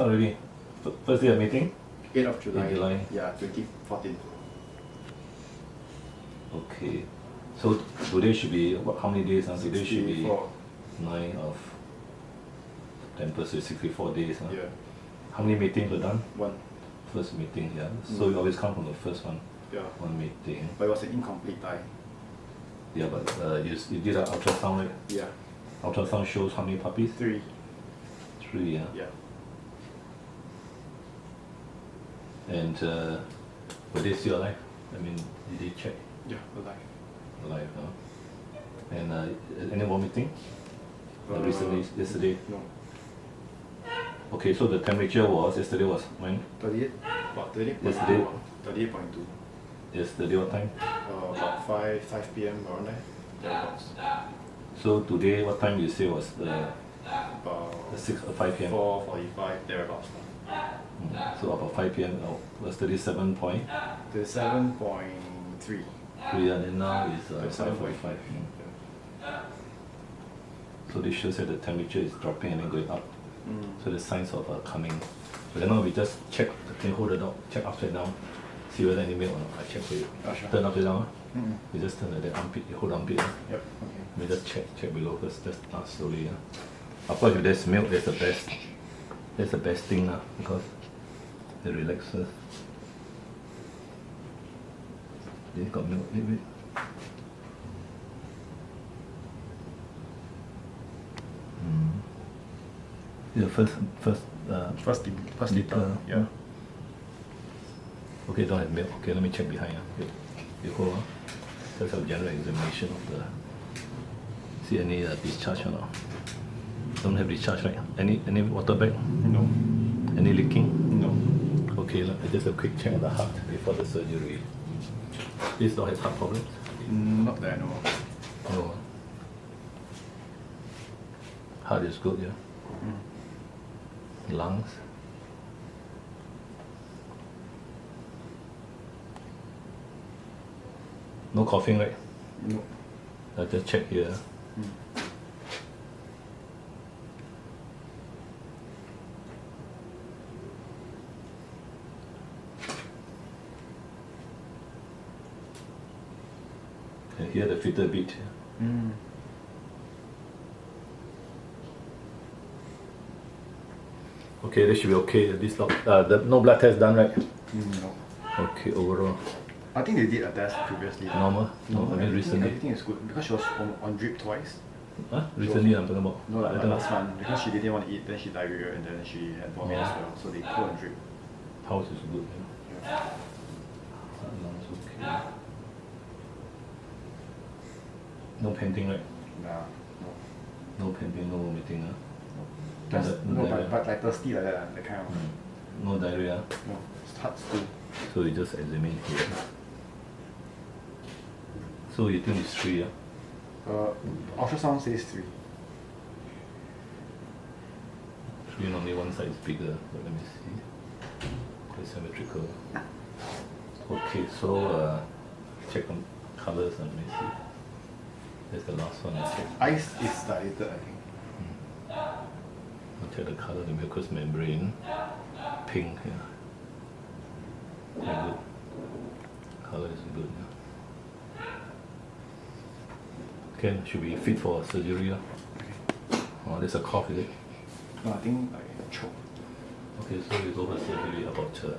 already. F- First day of meeting? 8th of July. July. Yeah, 2014. Okay. So today should be, what, how many days? Uh? Today should be 9 of September, so 64 days. Uh? Yeah, How many meetings were done? one. First meeting, yeah. So Mm. you always come from the first one, Yeah. one meeting. But it was an incomplete tie. Yeah, but uh, you, you did an ultrasound, right? Yeah, Ultrasound shows how many puppies? three. Three, yeah. Yeah. And uh, were they still alive? I mean, did they check Yeah, alive. alive? Huh? And uh, any vomiting? Uh, Uh, recently, yesterday. No. Okay, so the temperature was yesterday was when? 38? About 38.2. Yesterday? 38.2. Yesterday what time? Uh, about 5, 5 p.m. around there. Thereabouts. So today what time you say was the, About the six or five p.m. 4.45, thereabouts. Mm, So about five p.m. Oh, was thirty-seven point 37.3. three, and then now is uh, 37.5. five forty-five. So this shows that the temperature is dropping and then going up. Mm. So the signs of uh, coming. But then now we just check. Can hold the dog? Check upside down. See whether any milk or not. I check for you. Oh, sure. Turn upside down. Mm. You just turn like that armpit. You hold armpit. ah. Yep, okay. Me just check check below first. Just start slowly. ah. Of course, if there's milk, that's the best. That's the best thing lah because it relaxes. They got milk. Wait, wait. Mm. Yeah, first first uh, First, first liter. Yeah. Okay, don't have milk. Okay, let me check behind. ah. Wait, you hold on. Just have general examination of the. See any uh, discharge or not? Don't have discharge, right? Any any water bag? No. Any leaking? No. Okay, let- just a quick check on the heart before the surgery. This dog has heart problems? Mm, Not that I know of. Ah. Heart is good, yeah. Lungs. No coughing, right? No. I'll just check here. Mm. Hear the filter beat. Mm. Okay, this should be okay. This dog, uh, the, no blood test done, right? Mm, no. Okay, overall I think they did a test previously. normal. No, I mean everything, recently. everything is good because she was on, on drip twice. Huh? Recently, I'm talking about. No, like, last month because she didn't want to eat, then she diarrhea and then she had vomit as well. So they put on drip. House is good. Yeah. Yeah. Lungs okay. No painting, right? Nah, no. No painting, no vomiting. Huh? Just, di- no, but, but like thirsty like that, ah, that kind of. Mm. No diarrhea. No, it's hard stool. So you just examine here. So you think it's three, yeah? Uh, ultrasound says three. Three normally one side is bigger, but let me see. Quite symmetrical. Okay, so uh, check on colors and let me see. That's the last one I. Ice is dilated, I think. I'll check the color, of the mucous membrane. Pink, yeah. Good. Color is good, yeah. Okay, should be fit for surgery. Yeah. Okay. Oh, there's a cough, is it? No, I think like choke. Okay, so we go for surgery about uh,